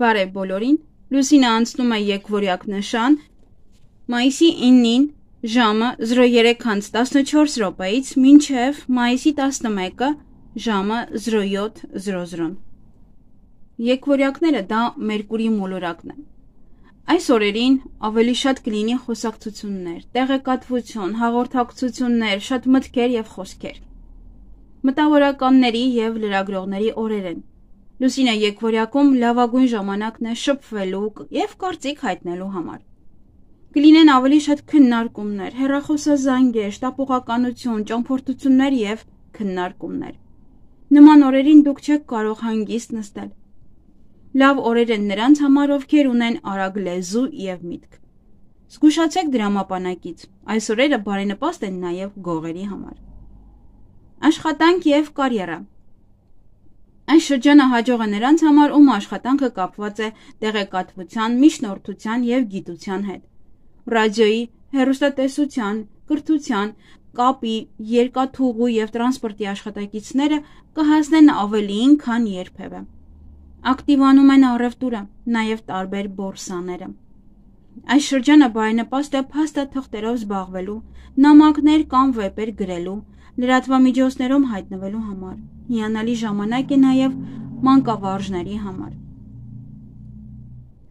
Բարև բոլորին։ Լուսինը անցնում է եկվորյակ նշան մայիսի 9-ին ժամը 03:14 րոպեից մինչև մայիսի 11-ը ժամը 07:00-ն։ Եկվորյակները դա Մերկուրի մոլորակն է։ Այս օրերին ավելի շատ կլինի խոսակցություններ, տեղեկատվություն, հաղորդակցություններ, շատ մտքեր եւ խոսքեր։ Մտավորականների եւ լրագրողների օրեր են Լուսինե Եկվորյակում լավագույն ժամանակն է շփվելու եւ կարծիք հայտնելու համար։ Կլինեն ավելի շատ քննարկումներ, հերախոսազանգեր, շտապողականություն, ճամփորդություններ եւ քննարկումներ։ Նման օրերին դուք չեք կարող հանգիստ նստել։ Լավ օրեր են նրանց համար, ովքեր ունեն արագ լեզու եւ միտք։ Զգուշացեք դրամապանակից։ Այս օրերը բարենպաստ են նաեւ գողերի համար։ Աշխատանք եւ կարիերա Այս շրջանը հաջող է նրանց համար, ում աշխատանքը կապված է տեղեկատվության, միջնորդության եւ գիտության հետ։ Ռադիոյի, հեռուստատեսության, կրթության, կապի, երկաթուղու եւ տրանսպորտի աշխատակիցները կհասնեն ավելիին, քան երբևէ։ Ակտիվանում են առևտուրը, նաեւ տարբեր բորսաները։ Այս շրջանը բարենպաստ է փաստաթղթերով զբաղվելու, նամակներ կամ վեպեր գրելու, լրատվամիջոցներում հայտնվելու համար հիանալի ժամանակ է նաև մանկավարժների համար։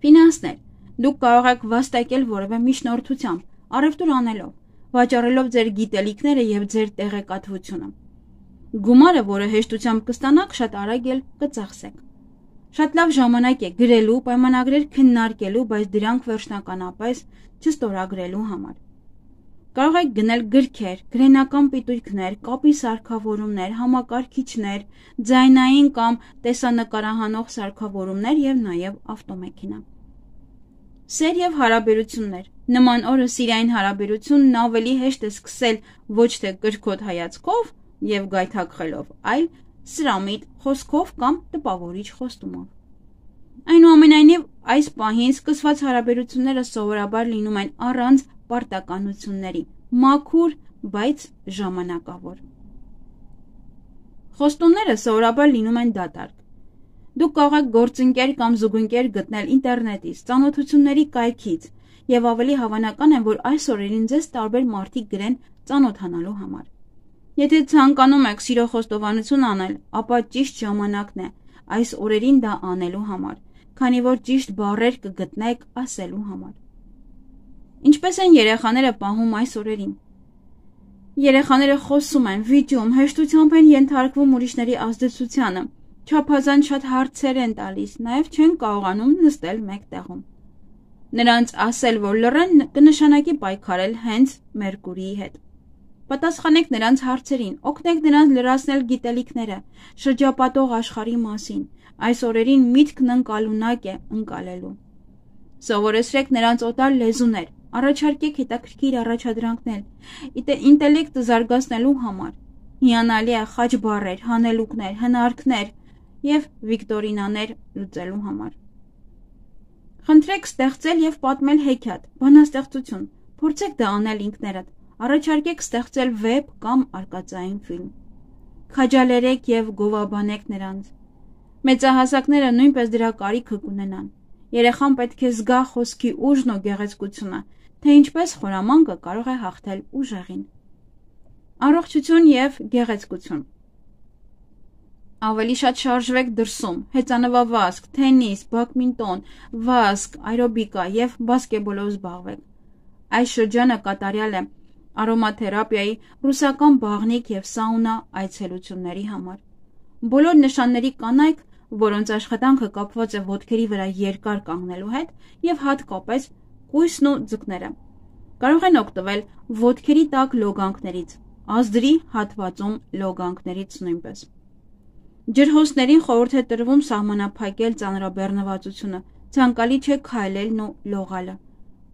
Ֆինանսներ։ Դուք կարող եք վաստակել որևէ միջնորդությամբ, առևտուր անելով, վաճառելով ձեր գիտելիքները եւ ձեր տեղեկատվությունը։ Գումարը, որը հեշտությամբ կստանաք, շատ արագ էլ կծախսեք։ Շատ լավ ժամանակ է գրելու, պայմանագրեր քննարկելու, բայց դրանք վերջնականապես չստորագրելու համար։ Կարող եք գնել գրքեր, գրենական պիտույքներ, կապի սարքավորումներ, համակարգիչներ, ձայնային կամ տեսանկարահանող սարքավորումներ եւ նաեւ ավտոմեքենա։ Սեր եւ հարաբերություններ։ Նման օրը սիրային հարաբերությունն ավելի հեշտ է սկսել ոչ թե գրքոտ հայացքով եւ գայթակղելով, այլ սրամիտ խոսքով կամ տպավորիչ խոստումով։ Այնուամենայնիվ այս պահին սկսված հարաբերությունները սովորաբար լինում են առանց պարտականությունների, մաքուր, բայց ժամանակավոր։ Խոստումները սովորաբար լինում են դատարկ։ Դուք կարող եք գործընկեր կամ զուգընկեր գտնել ինտերնետից, ծանոթությունների կայքից, եւ ավելի հավանական է, որ այս օրերին ձեզ տարբեր մարդիկ գրեն ծանոթանալու համար։ Եթե ցանկանում եք սիրո խոստովանություն անել, ապա ճիշտ ժամանակն է այս օրերին դա անելու համար, քանի որ ճիշտ բառեր կգտնեք ասելու համար։ Ինչպես են երեխաները պահում այս օրերին։ Երեխաները խոսում են, վիճում, հեշտությամբ են ենթարկվում ուրիշների ազդեցությանը։ Չափազանց շատ հարցեր են տալիս, նաև չեն կարողանում նստել մեկ տեղում։ Նրանց ասել, որ լռեն, կնշանակի պայքարել հենց Մերկուրիի հետ։ Պատասխանեք նրանց հարցերին, օգնեք նրանց լրացնել գիտելիքները, շրջապատող աշխարհի մասին։ Այս օրերին միտքն ընկալունակ է ընկալելու։ Սովորեցրեք նրանց օտար լեզուներ, Առաջարկեք հետաքրքիր առաջադրանքներ ինտելեկտը զարգացնելու համար։ Հիանալի է խաչ բառեր, հանելուկներ, հնարքներ եւ վիկտորինաներ լուծելու համար։ Խնդրեք ստեղծել եւ պատմել հեքիաթ, բանաստեղծություն։ Փորձեք դա անել ինքներդ։ Առաջարկեք ստեղծել վեբ կամ արկածային ֆիլմ։ Խաջալերեք եւ գովաբանեք նրանց։ Մեծահասակները նույնպես դրա կարիքը կունենան։ Երեխան պետք է զգա խոսքի ուժն ու գեղեցկությունը, թե ինչպես խորամանկը կարող է հաղթել ուժեղին։ Առողջություն եւ գեղեցկություն ավելի շատ շարժվեք դրսում, հեծանվավազք, թենիս, բադմինտոն, վազք, այրոբիկա եւ բասկետբոլով զբաղվեք։ Այս շրջանը կատարյալ է արոմաթերապիայի, ռուսական բաղնիք եւ սաունա այցելությունների համար։ Բոլոր նշանների կանայք, որոնց աշխատանքը կապված է ոտքերի վրա երկար կանգնելու հետ եւ հատկապես կույսն ու ձկները։ Կարող են օգտվել ոտքերի տակ լոգանքներից, ազդրի հատվածում լոգանքներից նույնպես։ Ջրհոսներին խորհուրդ է տրվում սահմանափակել ծանրաբեռնվածությունը, ցանկալի չէ քայլելն ու լողալը։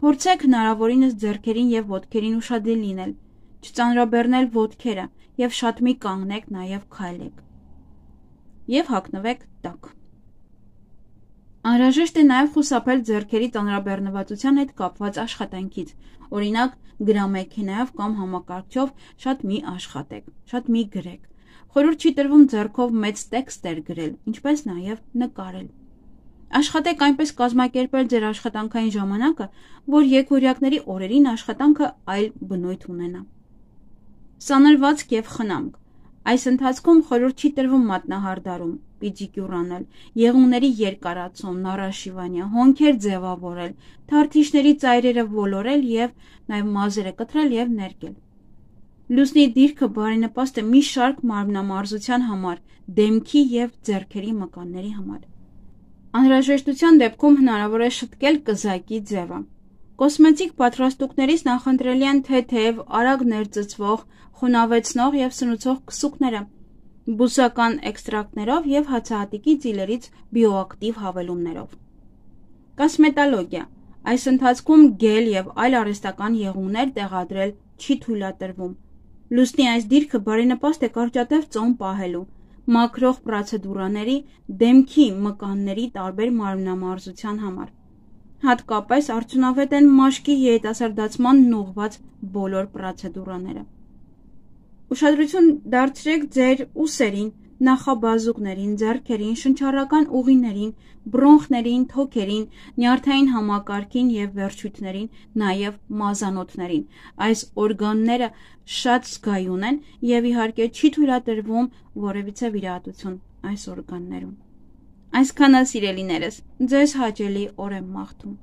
Փորձեք հնարավորինս ձեռքերին եւ ոտքերին ուշադիր լինել, չծանրաբեռնել ոտքերը եւ շատ մի կանգնեք նաեւ քայլեք։ Եվ հակնվեք տակ։ Անհրաժեշտ է նաև խուսափել ձեռքերի ծանրաբեռնվածության հետ կապված աշխատանքից։ Օրինակ, գրամեքենայով կամ համակարգչով շատ մի աշխատեք, շատ մի գրեք։ Խորհուրդ չի տրվում ձեռքով մեծ տեքստեր գրել, ինչպես նաև նկարել։ Աշխատեք այնպես կազմակերպել ձեր աշխատանքային ժամանակը, որ եկօրյակների օրերին աշխատանքը այլ բնույթ ունենա։ Սանրվածք եւ խնամք Այս ընթացքում խորհուրդ չի տրվում մատնահարդարում, պիջիկյուր անել, եղունգների երկարացում, նարաշիվանյա, հոնքեր ձևավորել, թարթիշների ծայրերը ոլորել եւ նաեւ մազերը կտրել եւ ներկել։ Լուսնի դիրքը բարենպաստ է մի շարք մարմնամարզության համար, դեմքի եւ ձեռքերի մկանների համար։ Անհրաժեշտության դեպքում հնարավոր է շտկել կզակի ձևը։ Կոսմետիկ պատրաստուկներից նախընտրելի են թեթև, արագ ներծծվող, խոնավեցնող եւ սնուցող քսուկները, բուսական էքստրակտներով եւ հացահատիկի ծիլերից բիոակտիվ հավելումներով։ Կոսմետոլոգիա Այս ընթացքում գել եւ այլ արհեստական եղունգներ տեղադրել չի թույլատրվում։ Լուսնի այս դիրքը բարենպաստ է կարճատև ծոմ պահելու, մաքրող պրոցեդուրաների, դեմքի մկանների տարբեր մարմնամարզության համար։ Հատկապես արդյունավետ են մաշկի երիտասարդացմանն ուղղված բոլոր պրոցեդուրաները։ Ուշադրություն դարձրեք ձեր ուսերին, նախաբազուկներին, ձեռքերին, շնչառական ուղիներին, բրոնխներին, թոքերին, նյարդային համակարգին եւ վերջույթներին, նաեւ մազանոթներին։ Այս օրգանները շատ զգայուն են եւ իհարկե չի թույլատրվում որևիցե վիրահատություն այս օրգաններում։ Այսքանը սիրելիներս, ձեզ հաճելի օր եմ մաղթում։